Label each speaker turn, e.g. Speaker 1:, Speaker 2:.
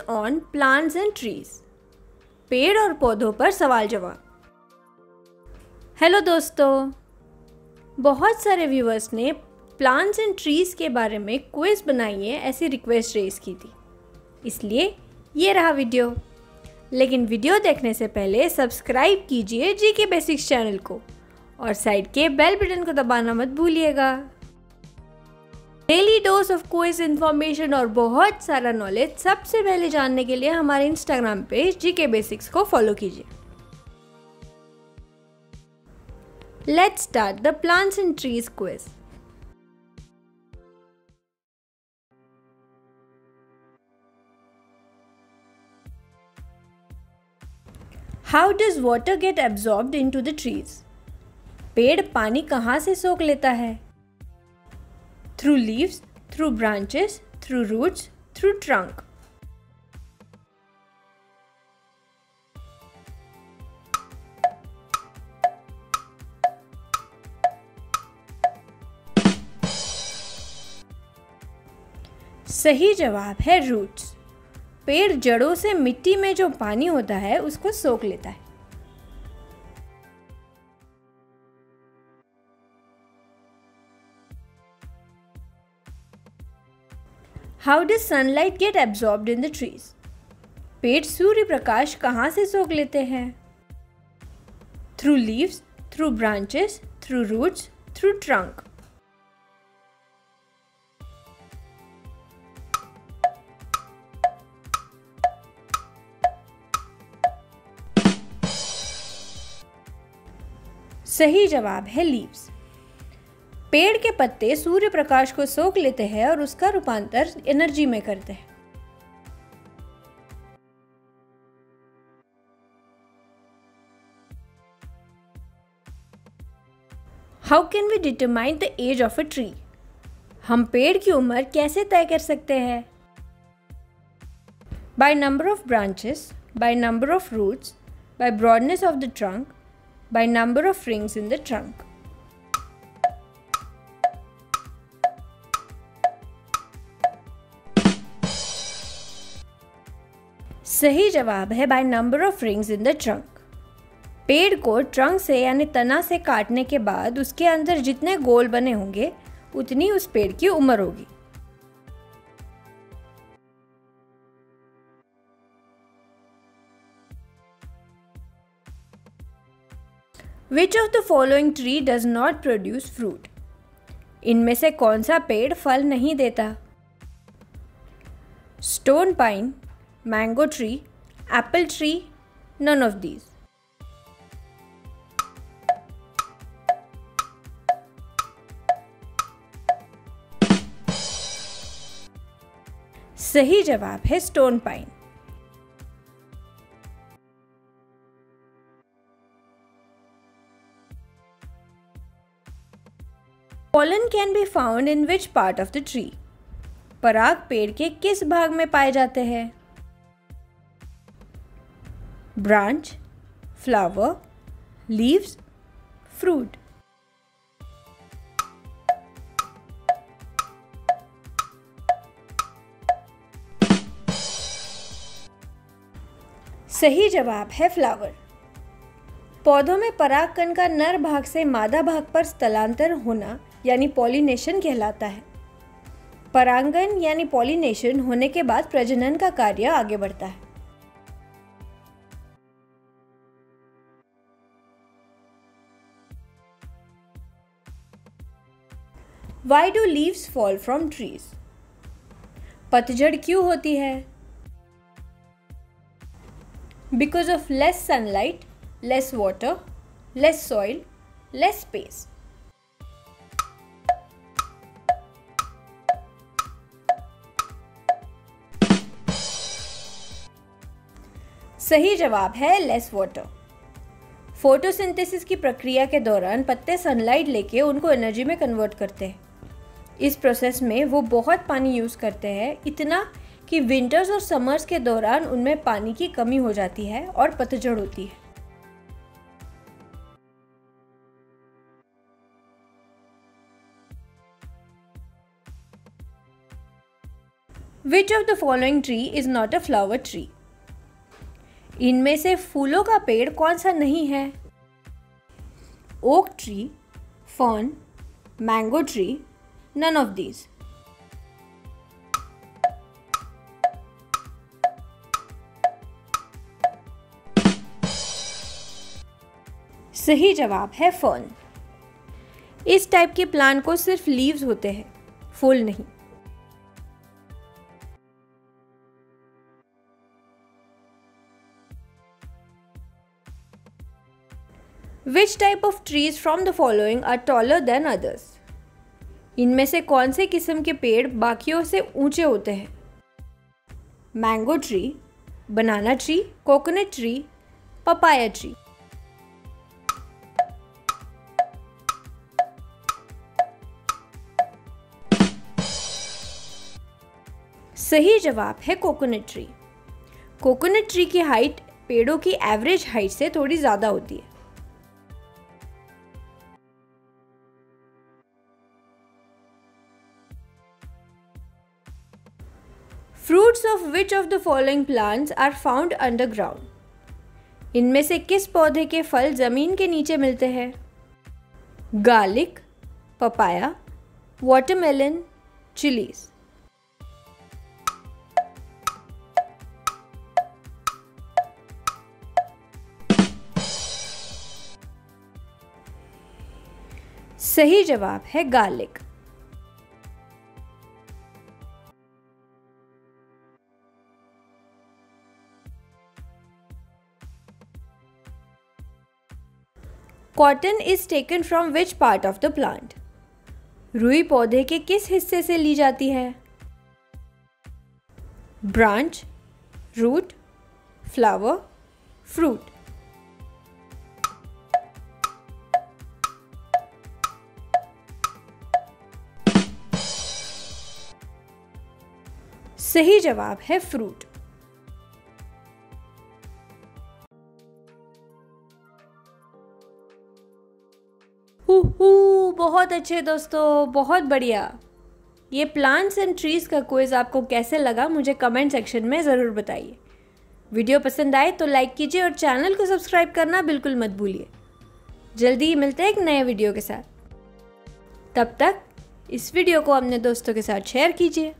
Speaker 1: On plants and trees पेड़ और पौधों पर सवाल जवाब। हेलो दोस्तों। बहुत सारे व्यूअर्स ने प्लांट्स एंड ट्रीज के बारे में क्विज बनाई है, ऐसी रिक्वेस्ट रेज की थी। इसलिए ये रहा वीडियो लेकिन वीडियो देखने से पहले सब्सक्राइब कीजिए जी के बेसिक्स चैनल को और साइड के बेल बटन को दबाना मत भूलिएगा। Daily dose of quiz information और बहुत सारा नॉलेज सबसे पहले जानने के लिए हमारे इंस्टाग्राम पेज जी के बेसिक्स को फॉलो कीजिए। Let's start the plants and trees quiz how does water get absorbed into the trees पेड़ पानी कहाँ से सोख लेता है? Through leaves, through branches, through roots, through trunk. सही जवाब है रूट्स पेड़ जड़ों से मिट्टी में जो पानी होता है उसको सोख लेता है how does sunlight get absorb in the trees पेड़ सूर्य प्रकाश कहाँ से सोख लेते हैं? Through leaves through branches through roots through trunk सही जवाब है लीव्स पेड़ के पत्ते सूर्य प्रकाश को सोख लेते हैं और उसका रूपांतर एनर्जी में करते हैं। How can we determine the age of a tree हम पेड़ की उम्र कैसे तय कर सकते हैं? By number of branches by number of roots by broadness of the trunk by number of rings in the trunk सही जवाब है by number of rings in the trunk पेड़ को ट्रंक से यानी तना से काटने के बाद उसके अंदर जितने गोल बने होंगे, उतनी उस पेड़ की उम्र होगी। Which of the following tree does not produce fruit इनमें से कौन सा पेड़ फल नहीं देता? Stone pine mango tree, apple tree, none of these. सही जवाब है stone pine pollen can be found in which part of the tree पराग पेड़ के किस भाग में पाए जाते हैं? Branch, flower, leaves, fruit. सही जवाब है फ्लावर। पौधों में परागकण का नर भाग से मादा भाग पर स्थलांतर होना यानी पॉलिनेशन कहलाता है। परांगन यानी पॉलिनेशन होने के बाद प्रजनन का कार्य आगे बढ़ता है। Why do leaves fall from trees पतझड़ क्यों होती है? Because of less sunlight less water less soil less space सही जवाब है लेस वाटर फोटोसिंथेसिस की प्रक्रिया के दौरान पत्ते सनलाइट लेके उनको एनर्जी में कन्वर्ट करते हैं। इस प्रोसेस में वो बहुत पानी यूज़ करते हैं। इतना कि विंटर्स और समर्स के दौरान उनमें पानी की कमी हो जाती है और पतझड़ होती है। Which of the following tree is not a flower tree इनमें से फूलों का पेड़ कौन सा नहीं है? Oak tree fern mango tree none of these सही जवाब है फर्न इस टाइप के प्लांट को सिर्फ़ लीव्स होते हैं फूल नहीं। Which type of trees from the following are taller than others इनमें से कौन से किस्म के पेड़ बाकियों से ऊँचे होते हैं? Mango tree, banana tree, coconut tree, papaya tree. सही जवाब है कोकोनट ट्री। कोकोनट ट्री की हाइट पेड़ों की एवरेज हाइट से थोड़ी ज़्यादा होती है। Fruits of which of the following plants are found underground इनमें से किस पौधे के फल ज़मीन के नीचे मिलते हैं? गार्लिक, पपाया वाटरमेलन चिलीज़ सही जवाब है garlic. Cotton is taken from which part of the plant रुई पौधे के किस हिस्से से ली जाती है? ब्रांच रूट फ्लावर फ्रूट सही जवाब है फ्रूट बहुत अच्छे दोस्तों, बहुत बढ़िया। ये प्लांट्स एंड ट्रीज़ का क्विज़ आपको कैसे लगा, मुझे कमेंट सेक्शन में ज़रूर बताइए। वीडियो पसंद आए तो लाइक कीजिए और चैनल को सब्सक्राइब करना बिल्कुल मत भूलिए। जल्दी ही मिलते हैं एक नए वीडियो के साथ। तब तक इस वीडियो को अपने दोस्तों के साथ शेयर कीजिए।